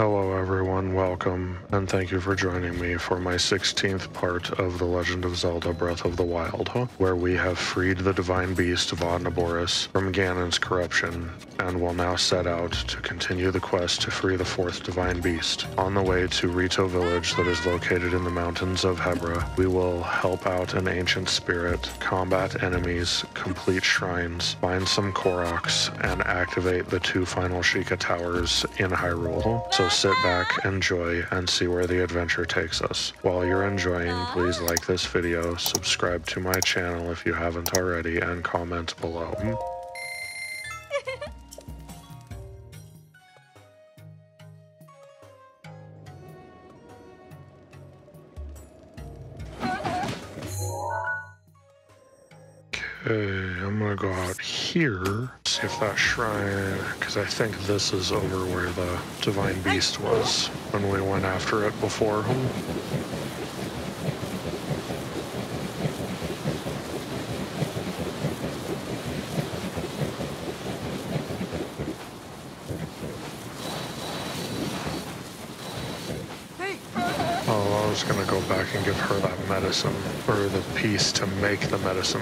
Hello, everyone. Welcome, and thank you for joining me for my 16th part of The Legend of Zelda Breath of the Wild, where we have freed the divine beast Naboris from Ganon's corruption and will now set out to continue the quest to free the fourth divine beast. On the way to Rito village that is located in the mountains of Hebra, we will help out an ancient spirit, combat enemies, complete shrines, find some Koroks, and activate the two final Sheikah towers in Hyrule. So sit back, enjoy, and see where the adventure takes us. While you're enjoying, please like this video, subscribe to my channel if you haven't already, and comment below. Okay, I'm gonna go out here, see if that shrine, because I think this is over where the Divine Beast was when we went after it before. Oh, I was gonna go back and give her that medicine, or the piece to make the medicine.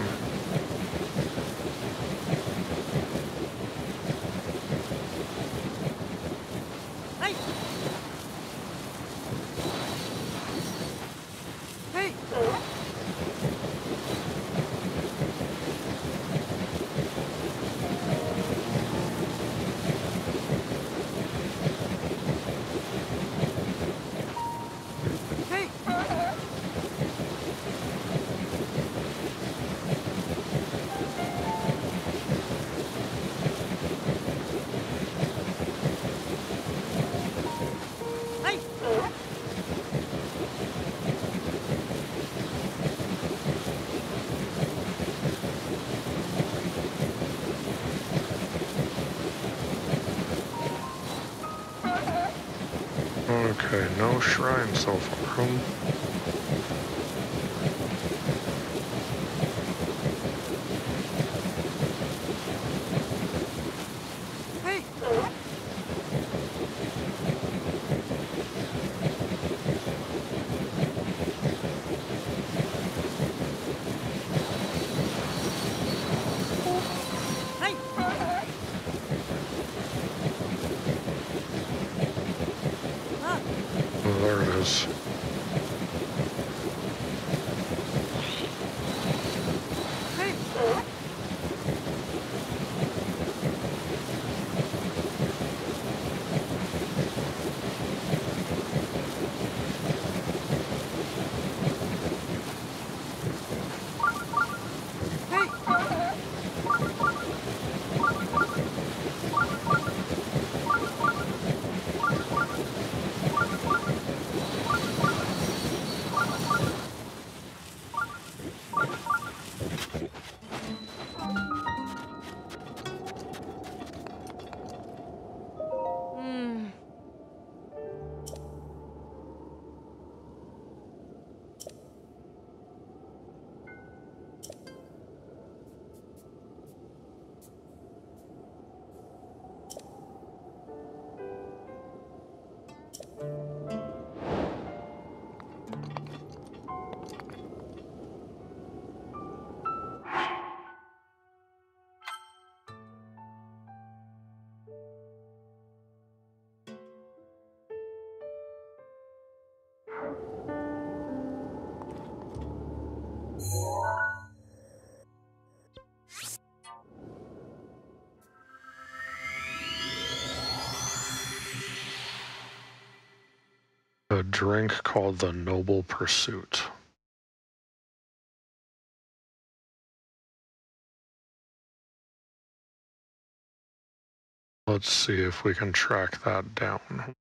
Okay, no shrine so far. Hmm. Oh, A drink called the Noble Pursuit. Let's see if we can track that down.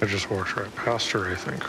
I just walked right past her, I think.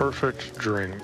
Perfect drink.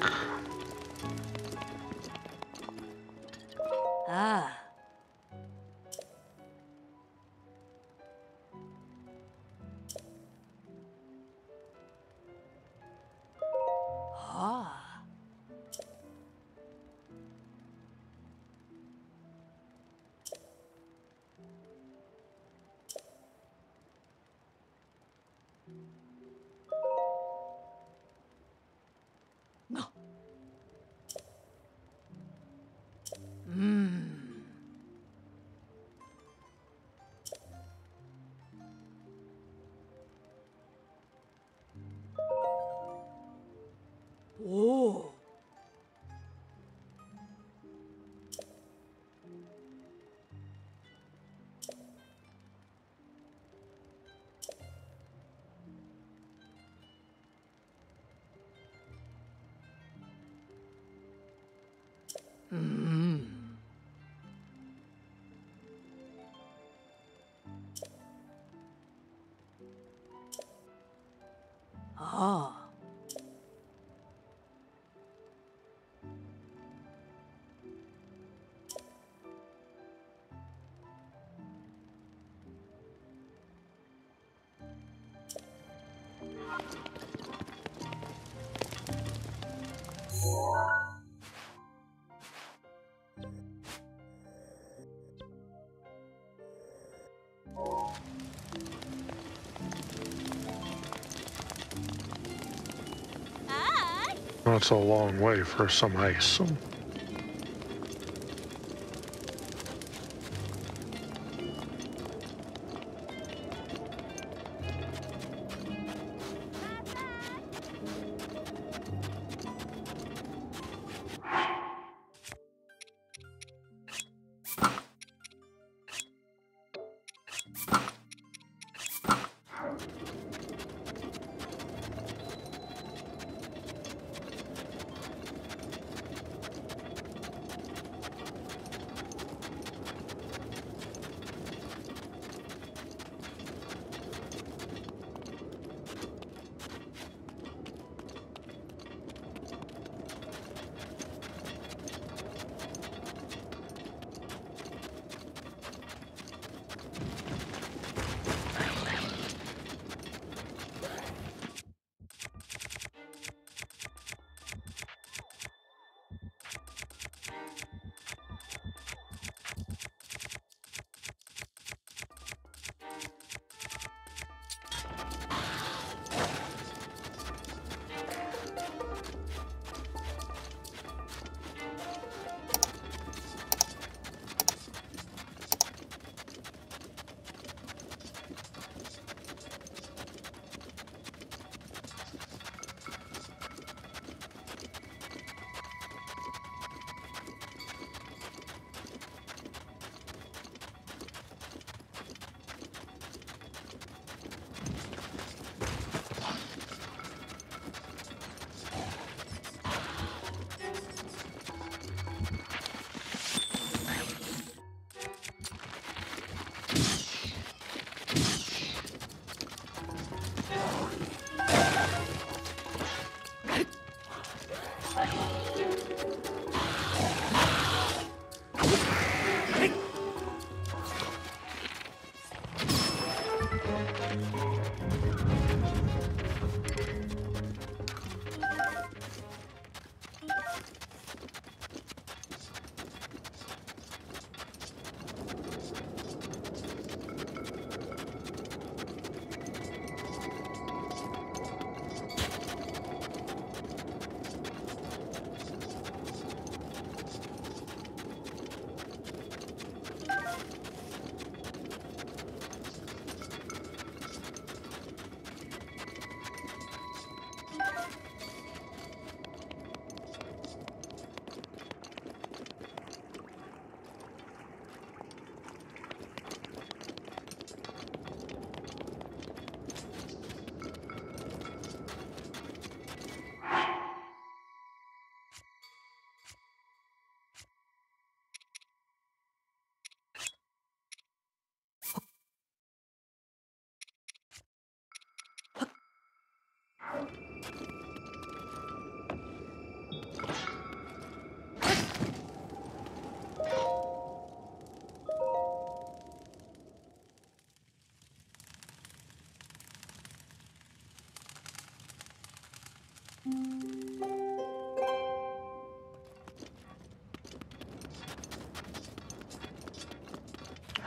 Aha. Whoa. Ah. That's a long way for some ice.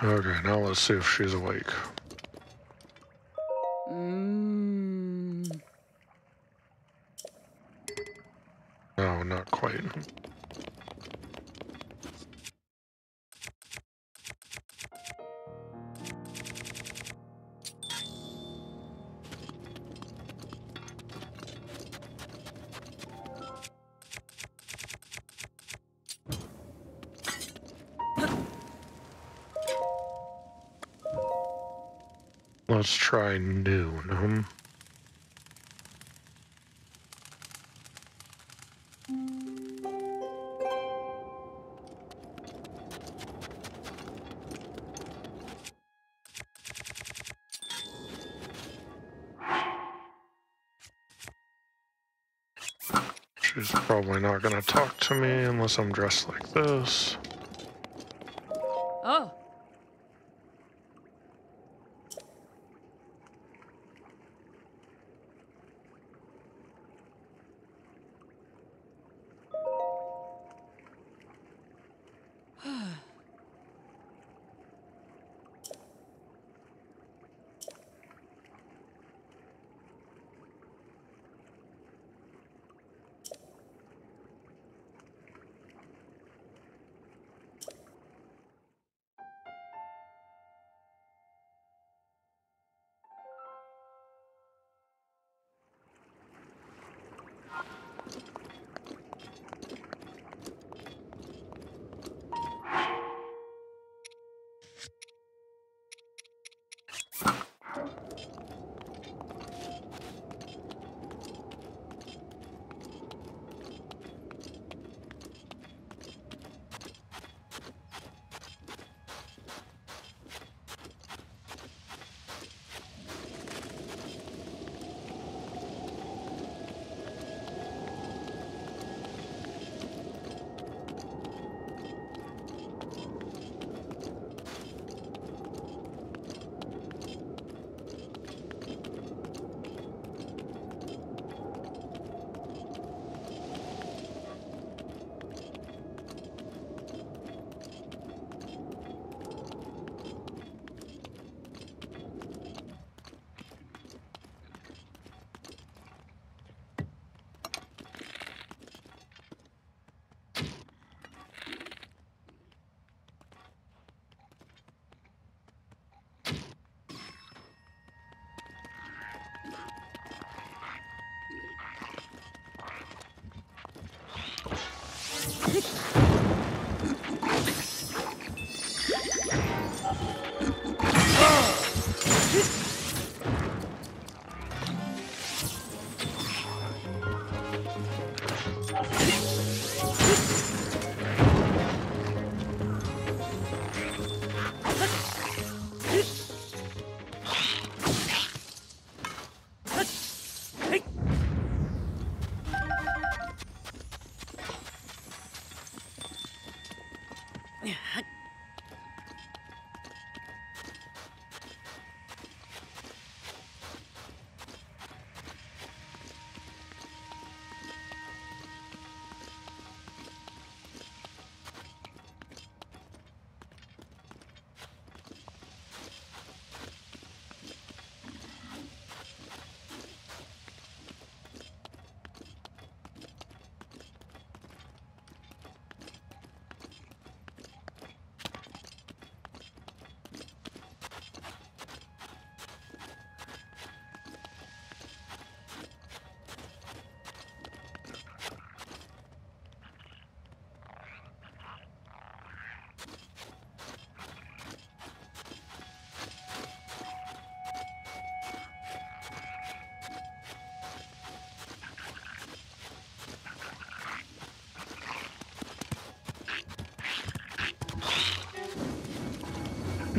Okay, now let's see if she's awake. Try noon. Um, she's probably not gonna talk to me unless I'm dressed like this.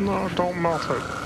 No, don't melt it.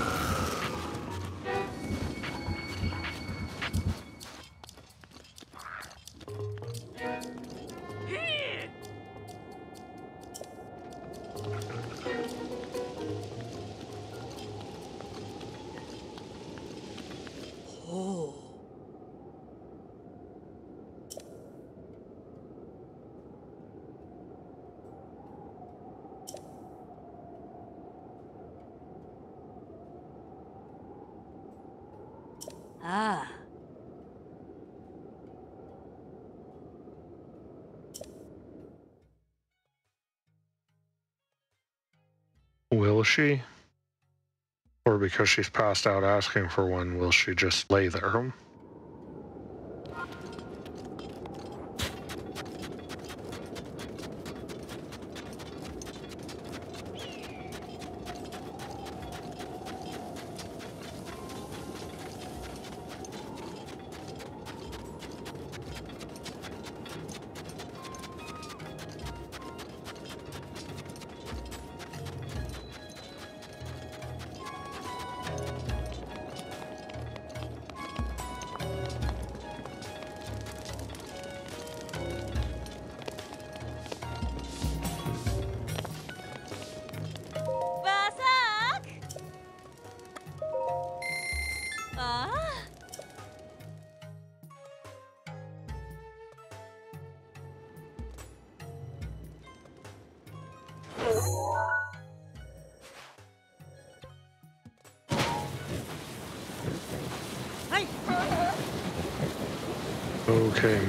Will she? Or because she's passed out asking for one, will she just lay there?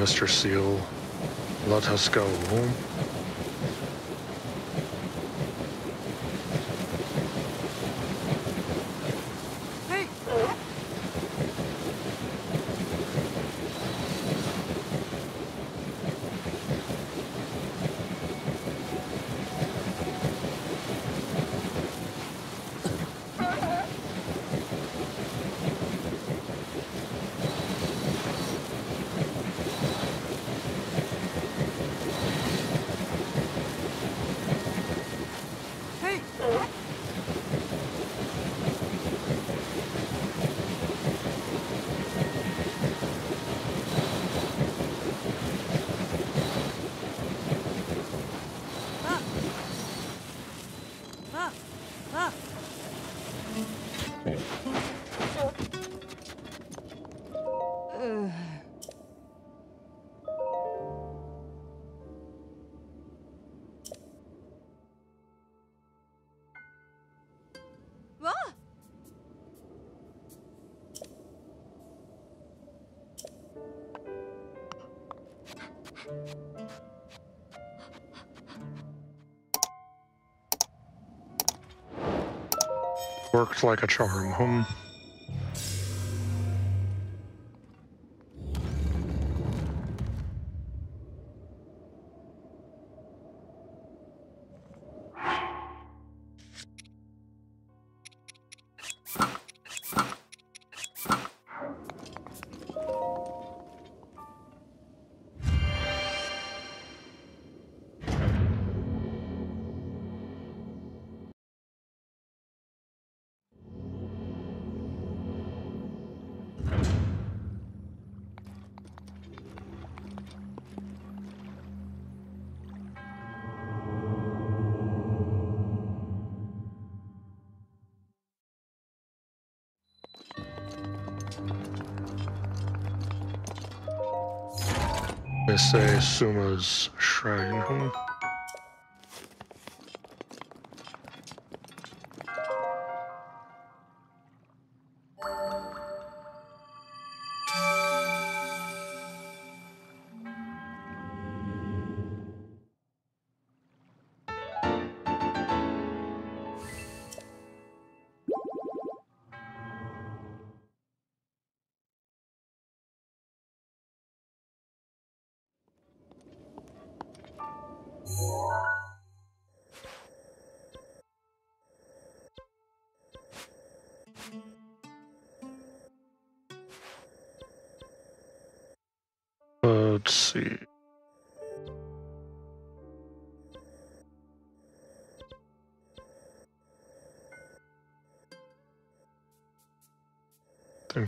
Mr. Seal, let us go. Hey! Worked like a charm. Hmm. Say Suma's shrine.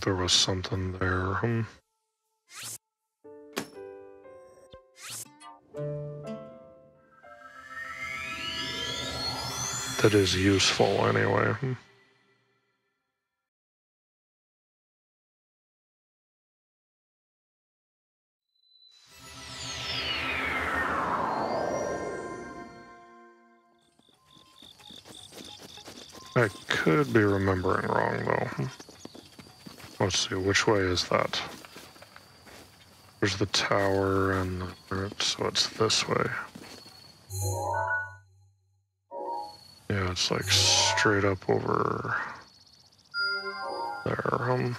There was something there. Hmm. That is useful anyway. Hmm. I could be remembering wrong though. Let's see, which way is that? There's the tower and the, so it's this way. Yeah, it's like straight up over there. Um,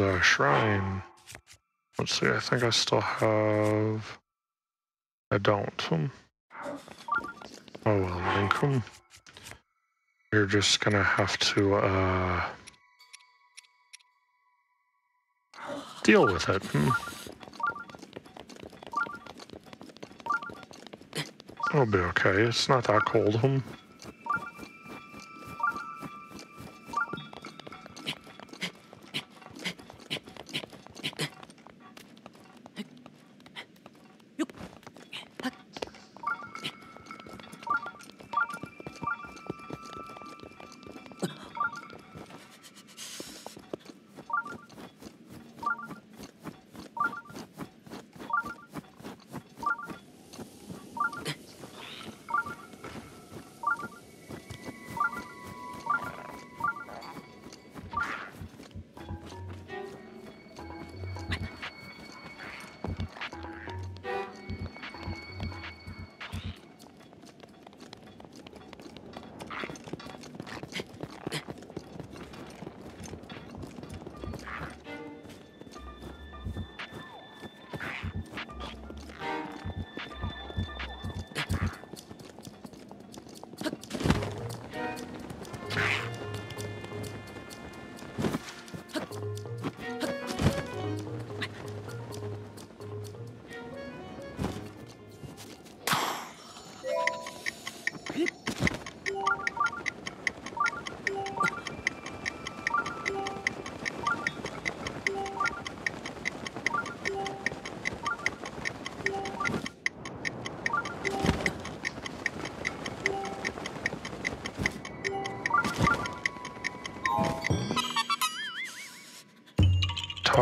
A shrine. Let's see, I think I still have. I don't. Hmm. Oh well, Lincoln. You're just gonna have to uh, deal with it. Hmm. It'll be okay. It's not that cold. Hmm.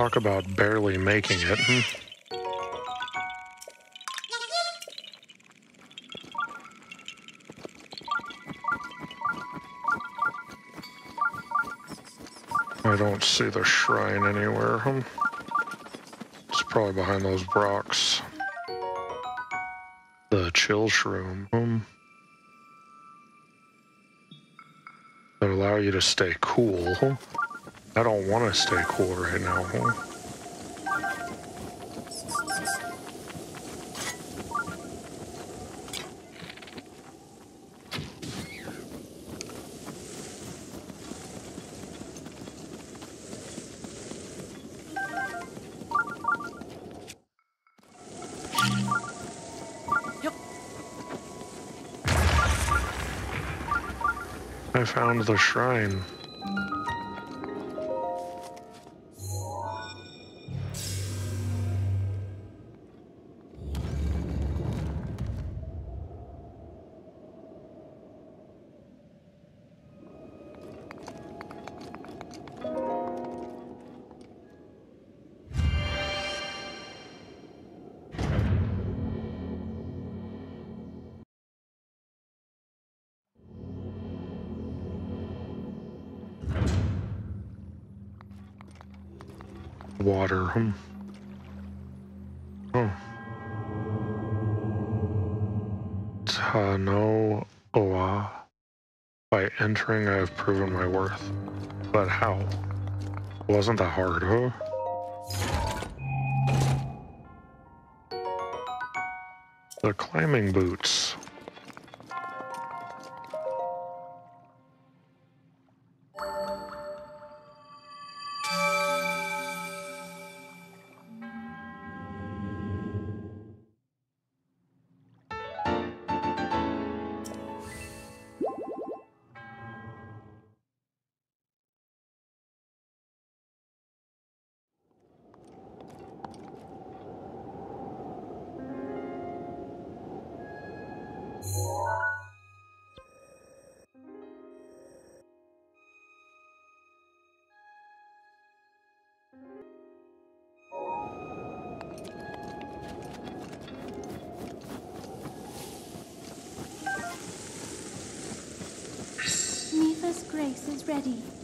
Talk about barely making it. Hmm. I don't see the shrine anywhere. Hmm. It's probably behind those rocks. The chill shroom. Hmm. That allow you to stay cool. I don't want to stay cool right now. Hmm. I found the shrine. Hmm. Oh. Tahno O'ah. By entering, I have proven my worth. But how? Wasn't that hard, huh? The climbing boots. Grace is ready.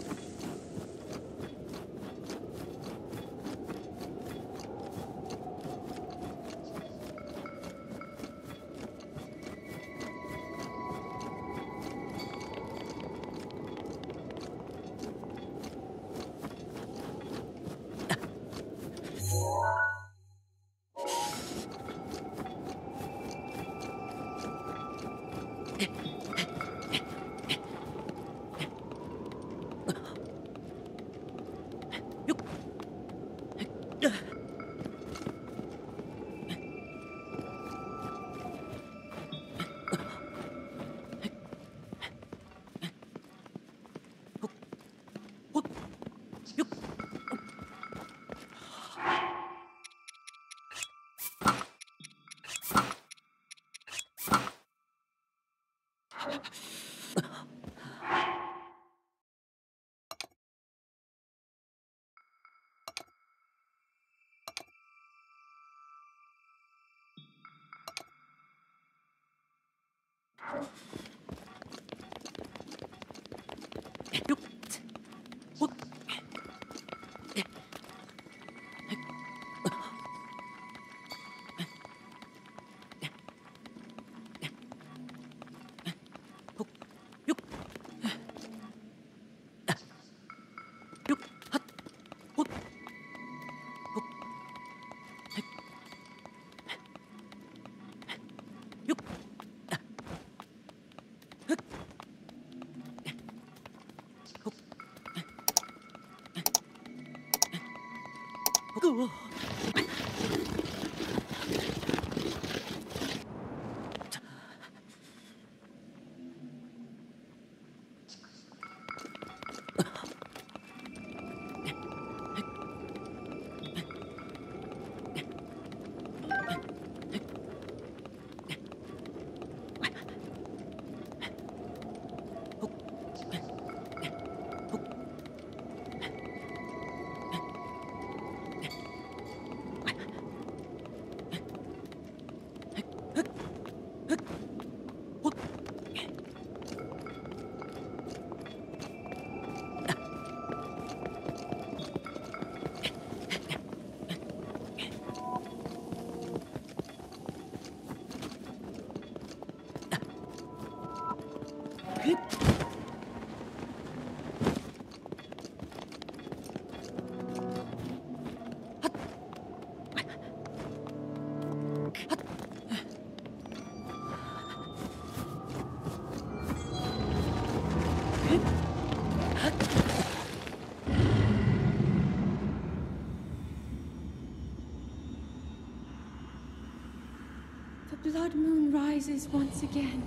The blood moon rises once again.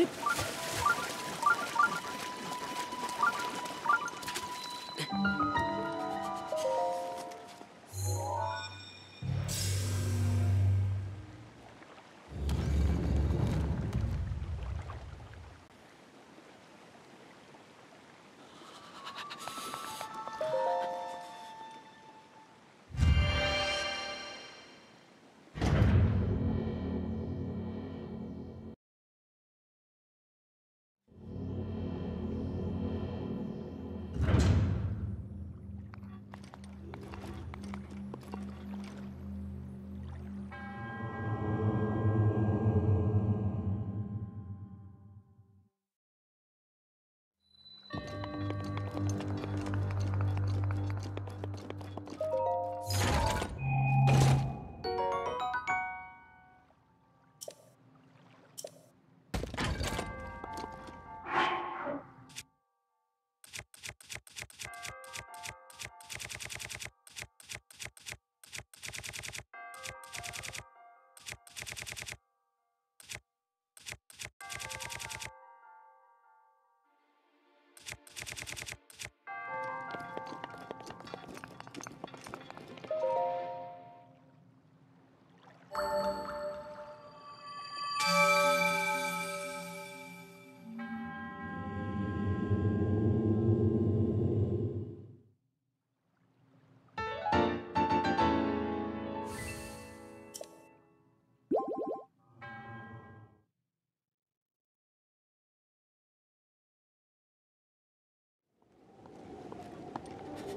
Good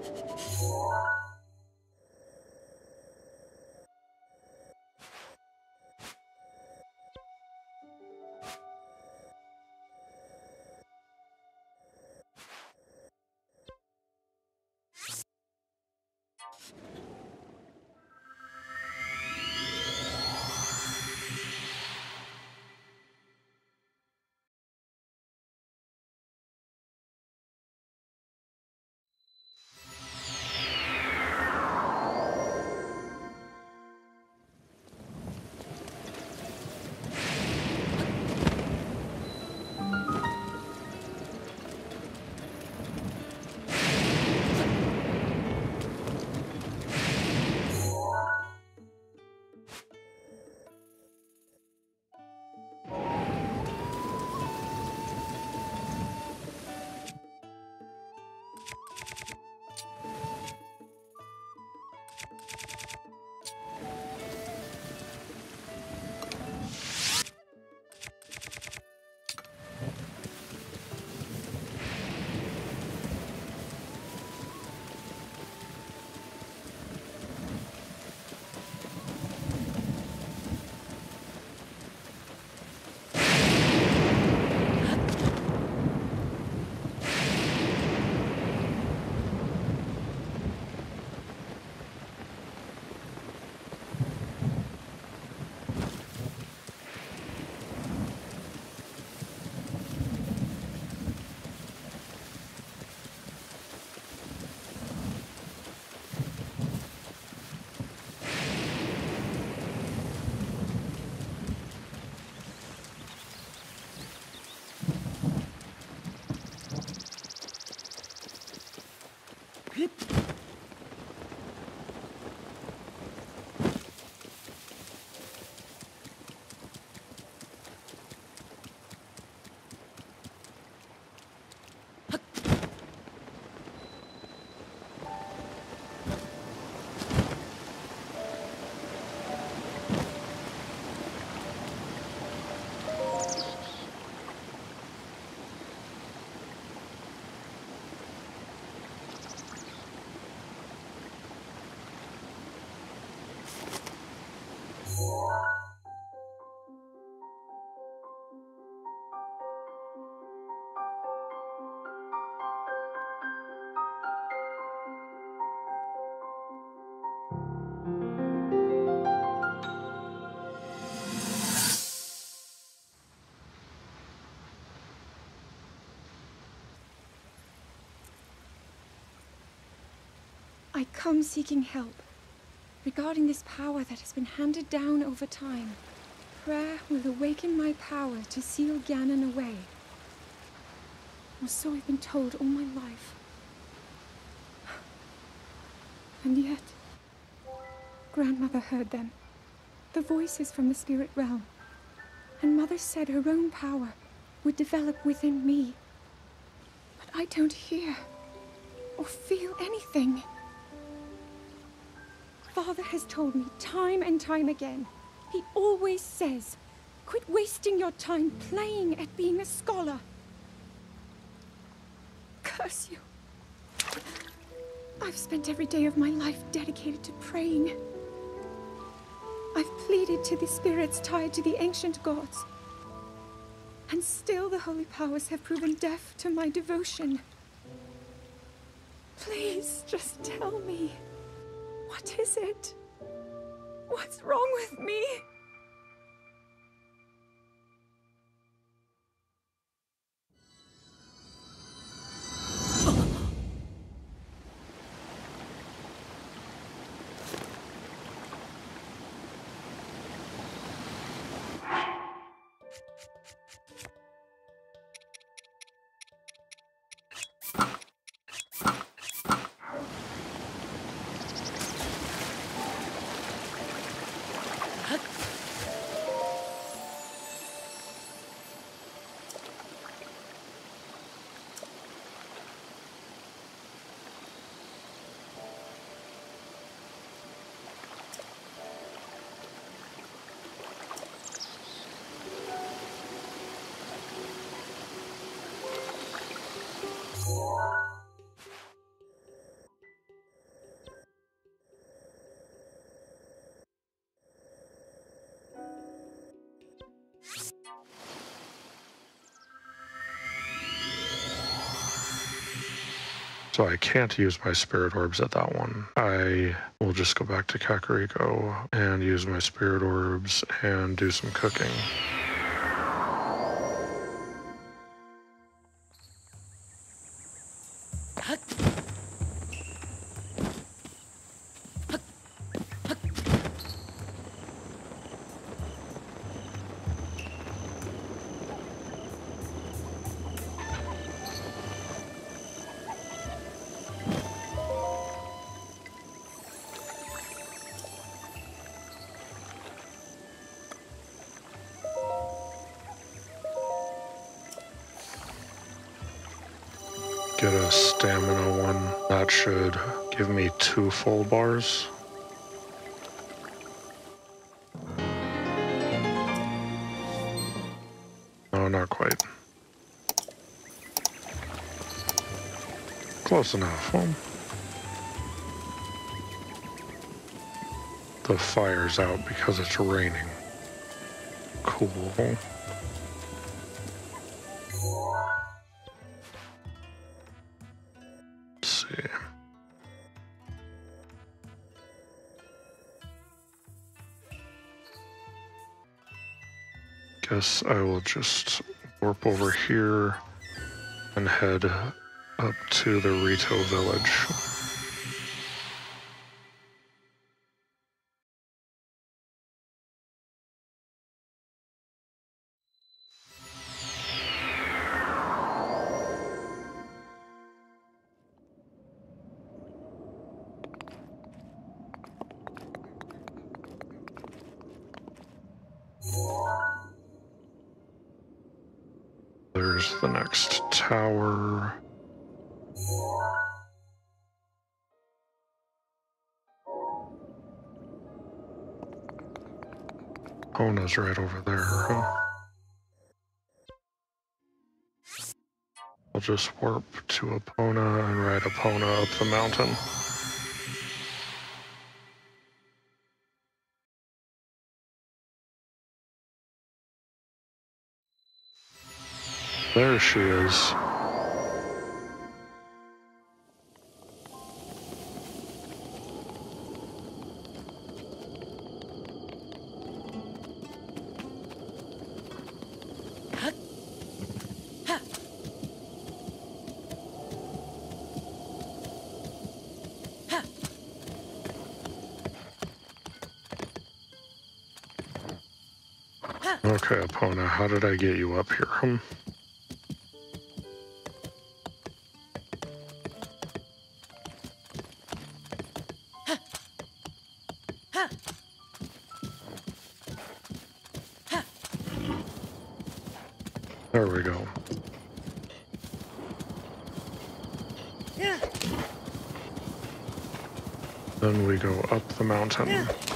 Whoa. I come seeking help regarding this power that has been handed down over time. prayer will awaken my power to seal Ganon away. Or so I've been told all my life. And yet, Grandmother heard them. The voices from the spirit realm. And Mother said her own power would develop within me. But I don't hear or feel anything. Father has told me time and time again. He always says, quit wasting your time playing at being a scholar. Curse you. I've spent every day of my life dedicated to praying. I've pleaded to the spirits tied to the ancient gods. And still the holy powers have proven deaf to my devotion. Please, just tell me. What is it? What's wrong with me? So I can't use my spirit orbs at that one. I will just go back to Kakariko and use my spirit orbs and do some cooking. Full bars. No, not quite. Close enough. Well, the fire's out because it's raining. Cool. Guess I will just warp over here and head up to the Rito village. The next tower. Hona's right over there. Huh? I'll just warp to Epona and ride Epona up the mountain. There she is. Okay, Epona, how did I get you up here? Hmm? the mountain.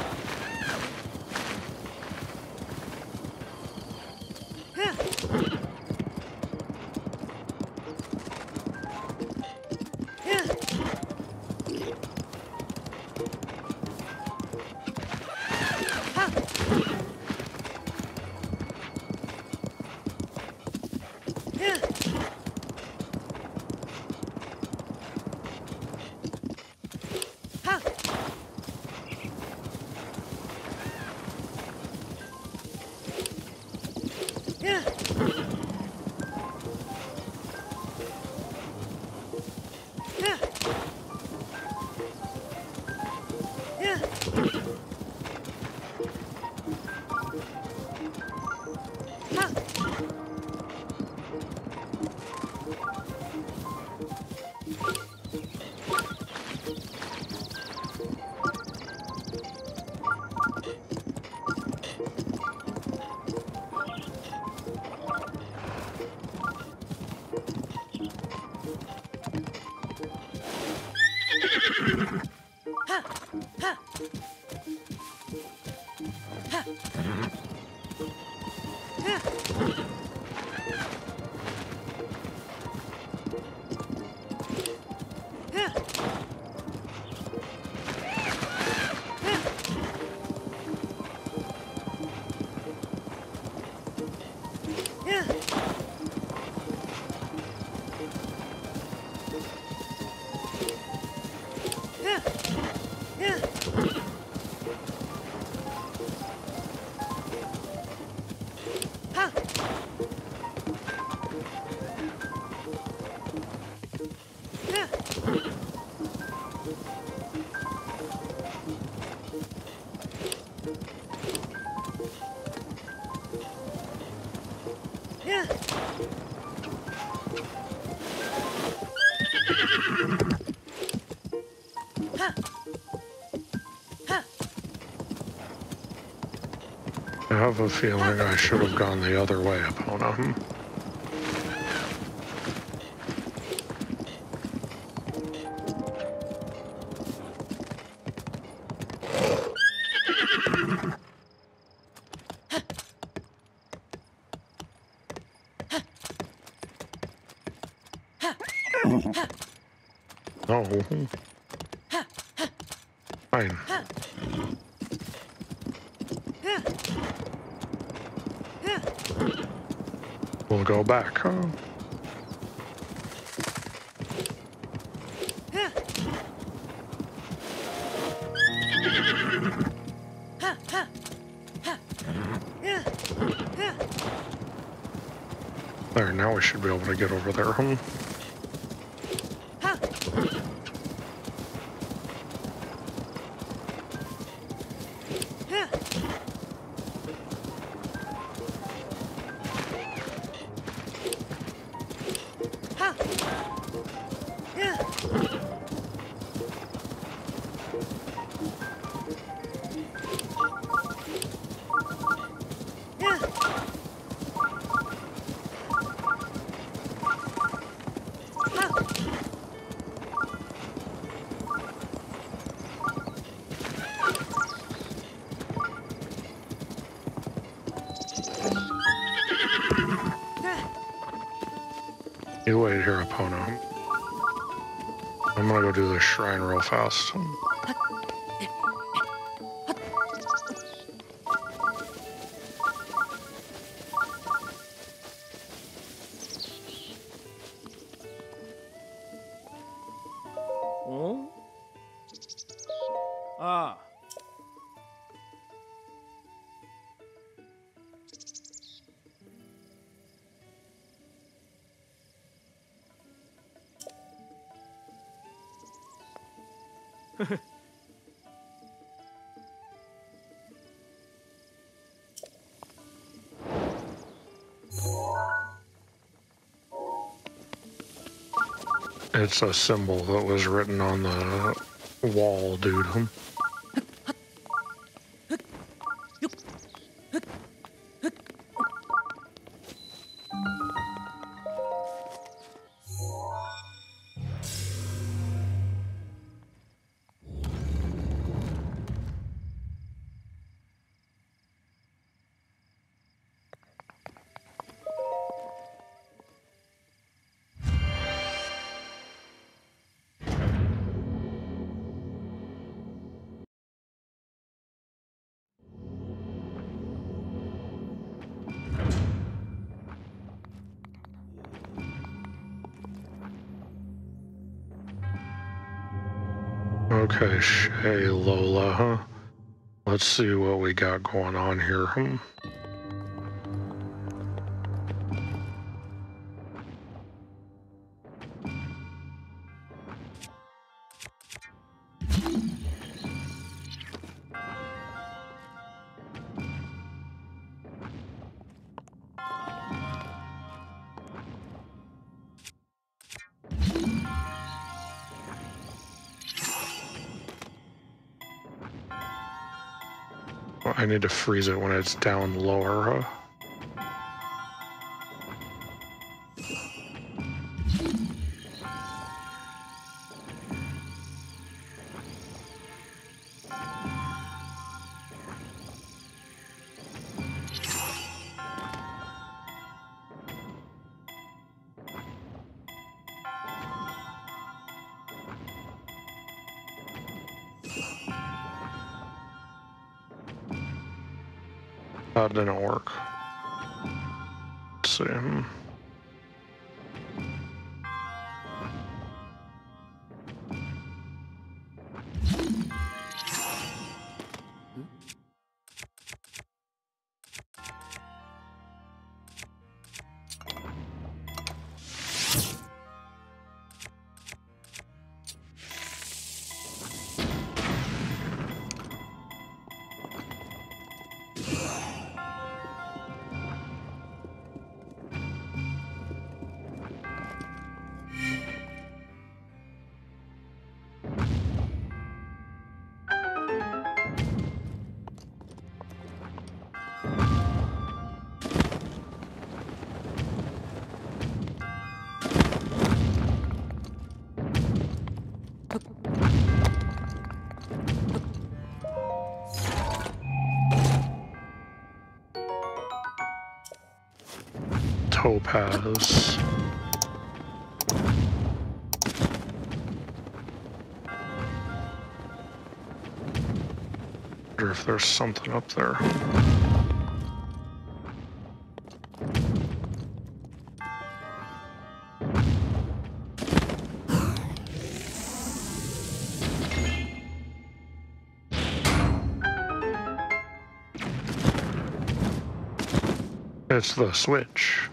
have a feeling I should have gone the other way, Epona. Hmm? go back. Oh. Now we should be able to get over there. a shrine real fast. It's a symbol that was written on the wall, dude. Going on here. Hmm. Need to freeze it when it's down lower. Topaz. Wonder if there's something up there. It's the switch.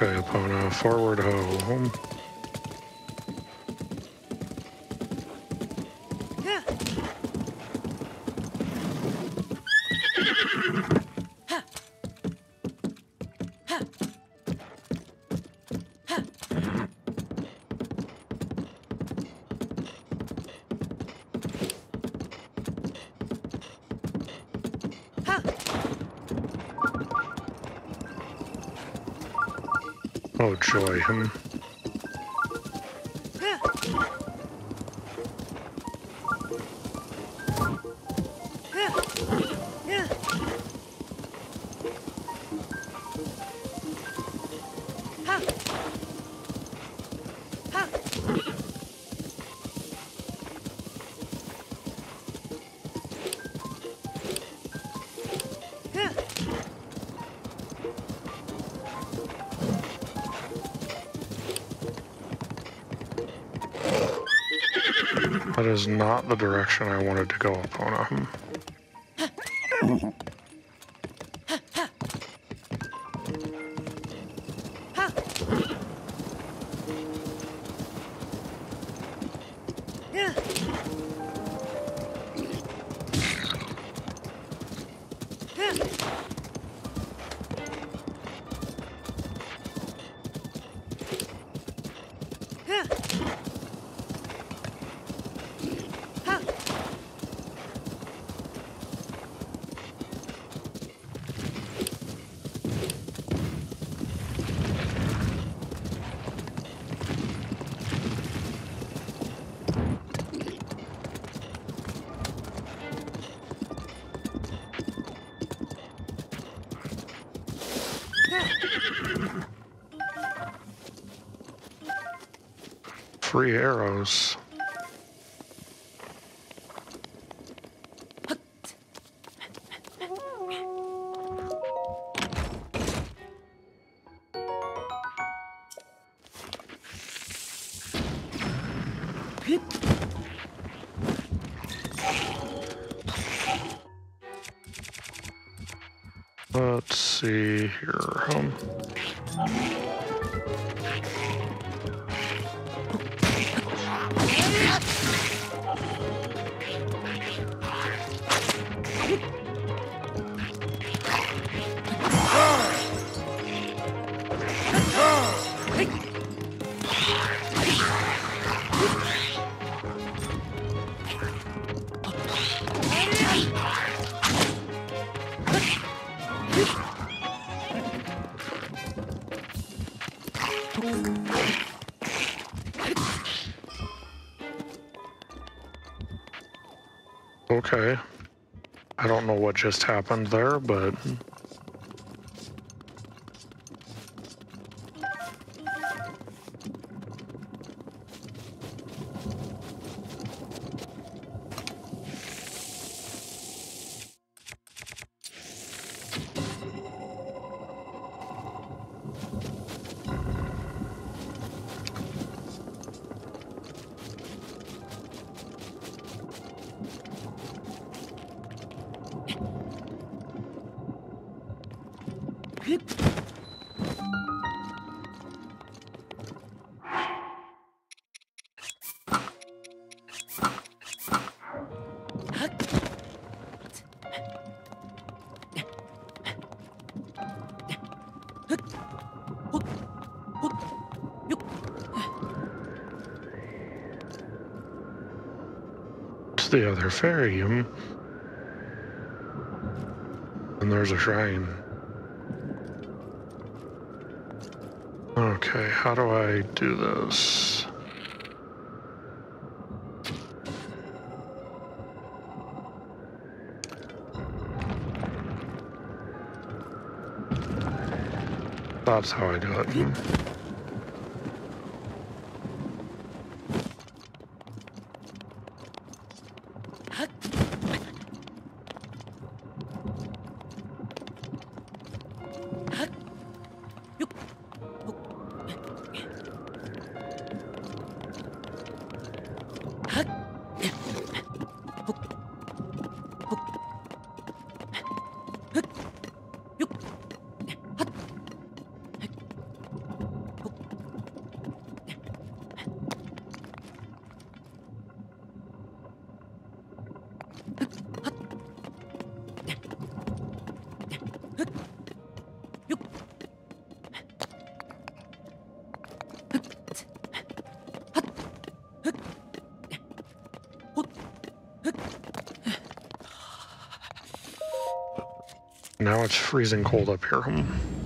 Okay, Epona, forward ho. Yeah. Joy, That is not the direction I wanted to go, Epona. Free arrows. What just happened there, but it's the other ferry. Um, and there's a shrine. Okay, how do I do this? That's how I do it. Freezing cold up here. Hmm.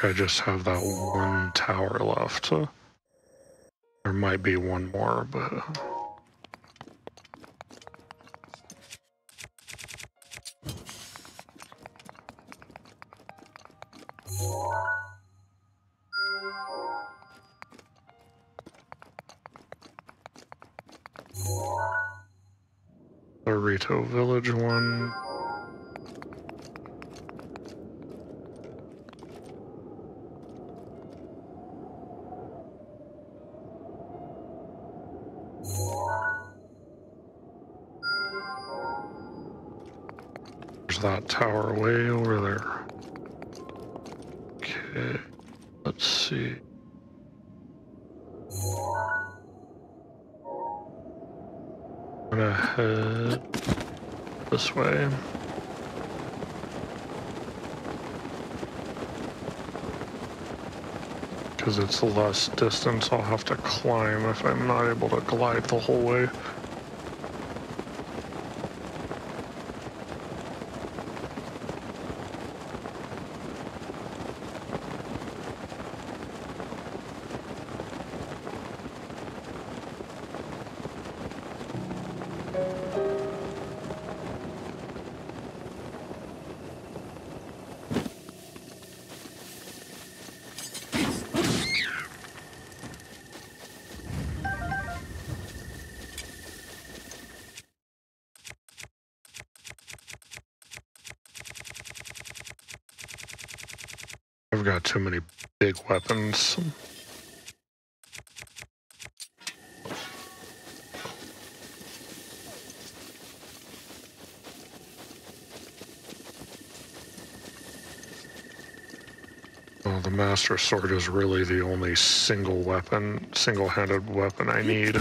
I just have that one tower left. There might be one more, but. The Village one. Tower way over there. Okay, let's see. I'm gonna head this way. Because it's less distance I'll have to climb if I'm not able to glide the whole way. I've got too many big weapons. Oh, the Master Sword is really the only single weapon, single-handed weapon I need.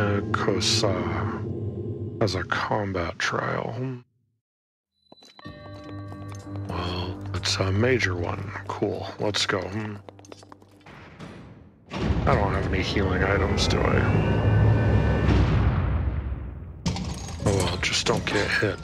Tena Ko'sah as a combat trial. Well, it's a major one. Cool. Let's go. I don't have any healing items, do I? Oh well, just don't get hit.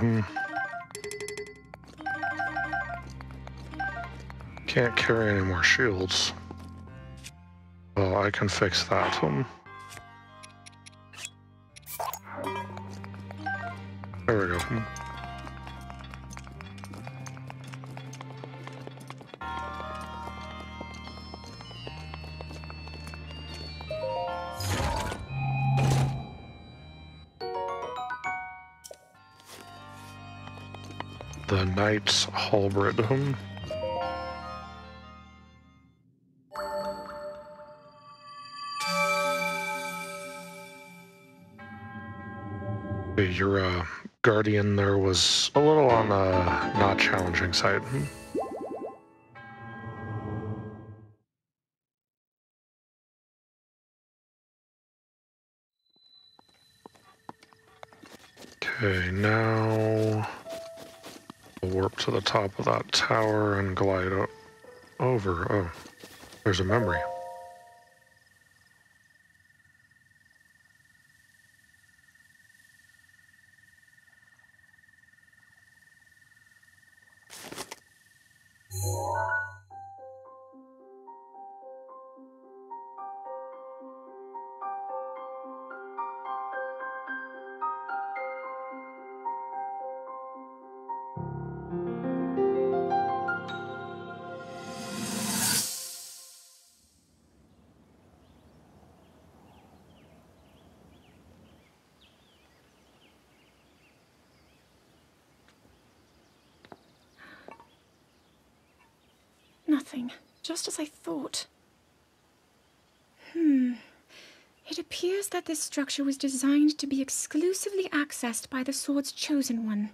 Hmm. Can't carry any more shields. Well, I can fix that. Hmm. There we go. Knight's Halberd. Hmm. Your uh, guardian there was a little on the not challenging side. The top of that tower and glide over. Oh, there's a memory. Structure was designed to be exclusively accessed by the sword's chosen one.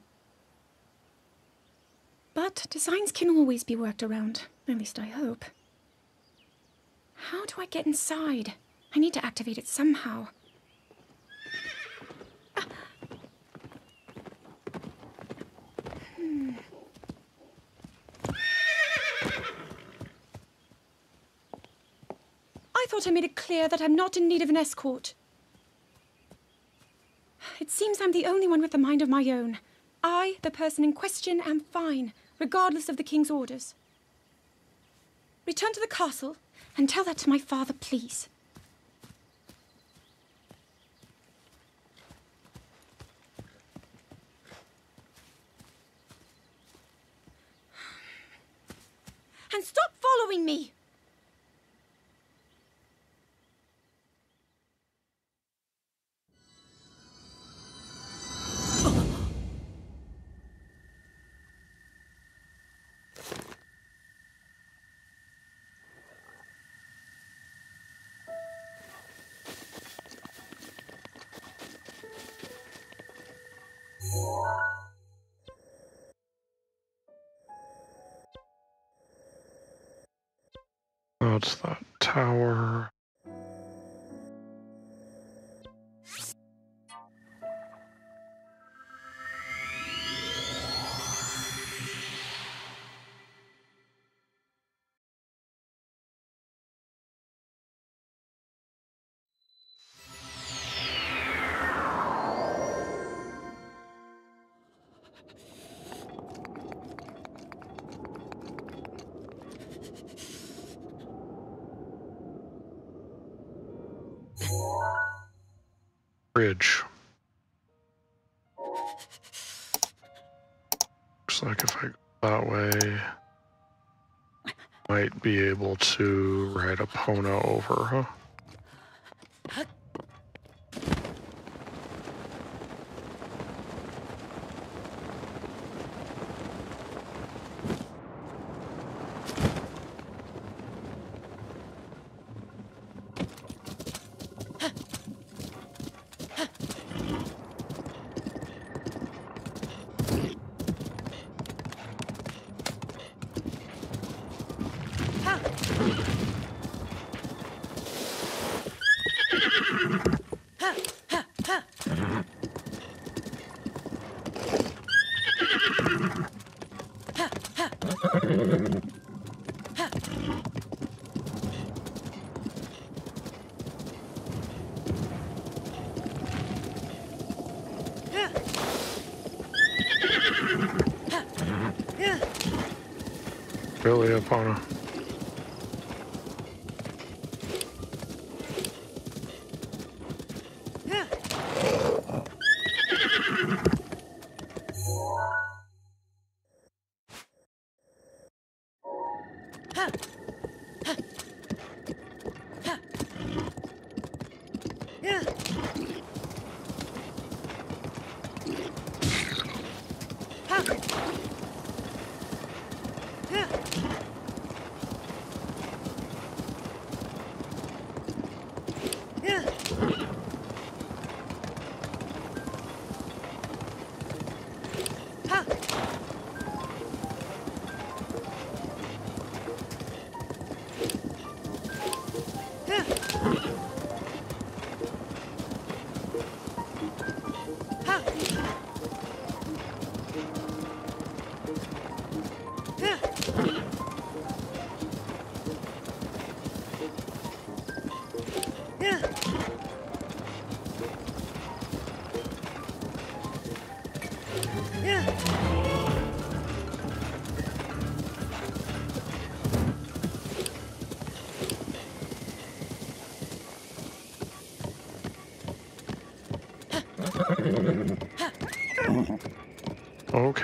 But designs can always be worked around. At least I hope. How do I get inside? I need to activate it somehow. Hmm. I thought I made it clear that I'm not in need of an escort. Seems I'm the only one with a mind of my own. I, the person in question, am fine, regardless of the king's orders. Return to the castle and tell that to my father, please. And stop following me! That's that tower. Be able to ride Epona over, huh?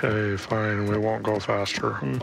Okay, fine. We won't go faster. Hmm.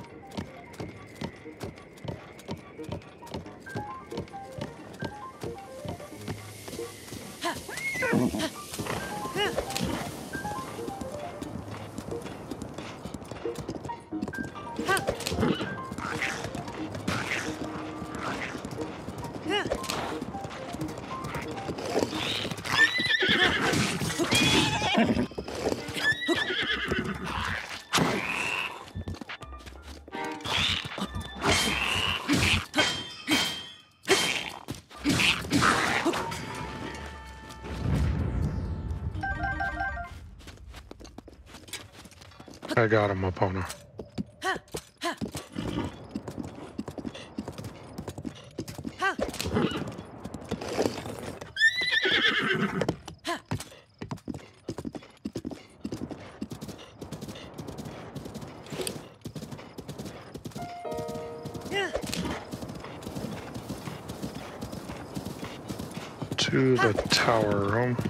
I got him! Ha! Ha! Yeah. To the tower room.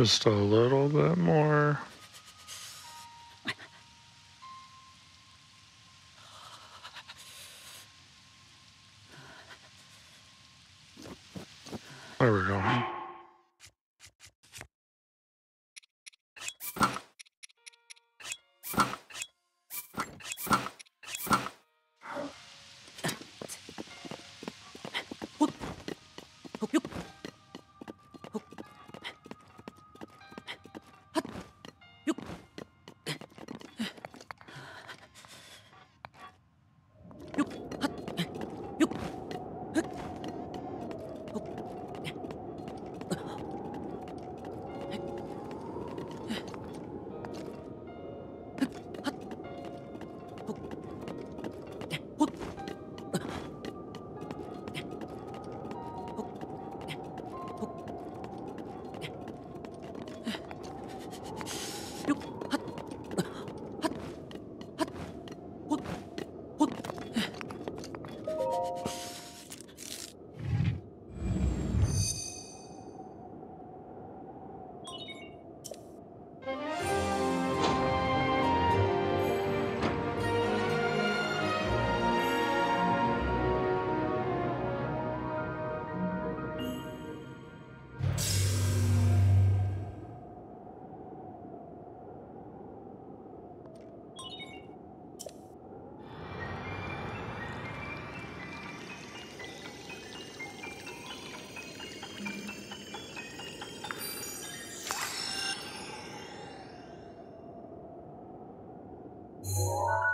Just a little bit more. Thank.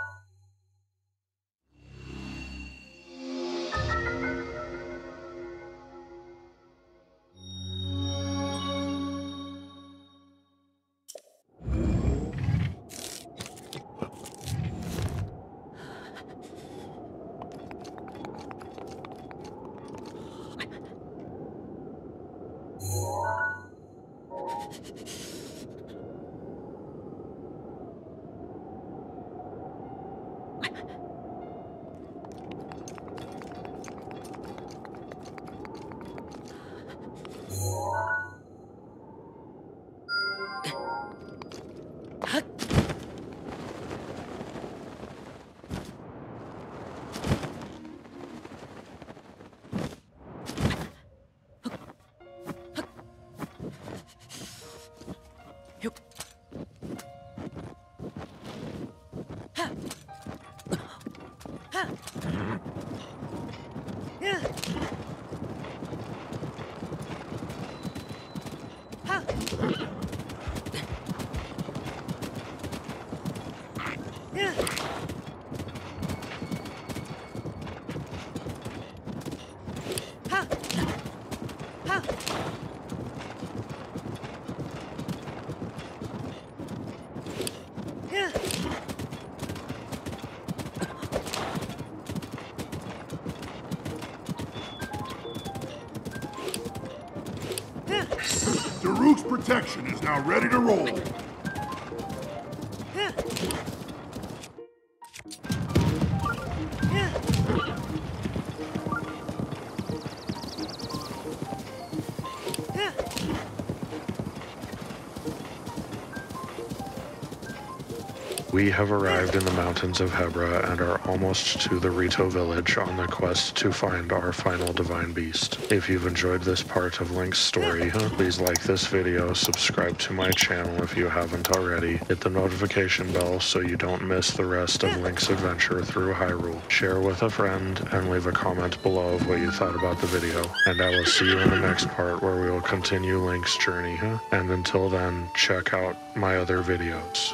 Protection is now ready to roll. We have arrived in the mountains of Hebra and are almost to the Rito village on the quest to find our final divine beast. If you've enjoyed this part of Link's story, please like this video, subscribe to my channel if you haven't already, hit the notification bell so you don't miss the rest of Link's adventure through Hyrule. Share with a friend and leave a comment below of what you thought about the video. And I will see you in the next part where we will continue Link's journey. And until then, check out my other videos.